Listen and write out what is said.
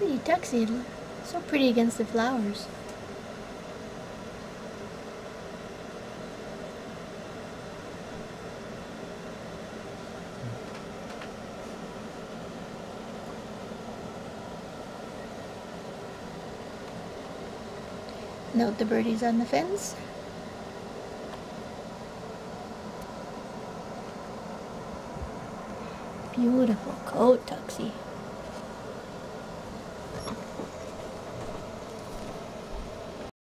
Pretty tuxedo. So pretty against the flowers. Note the birdies on the fence. Beautiful coat, Tuxie.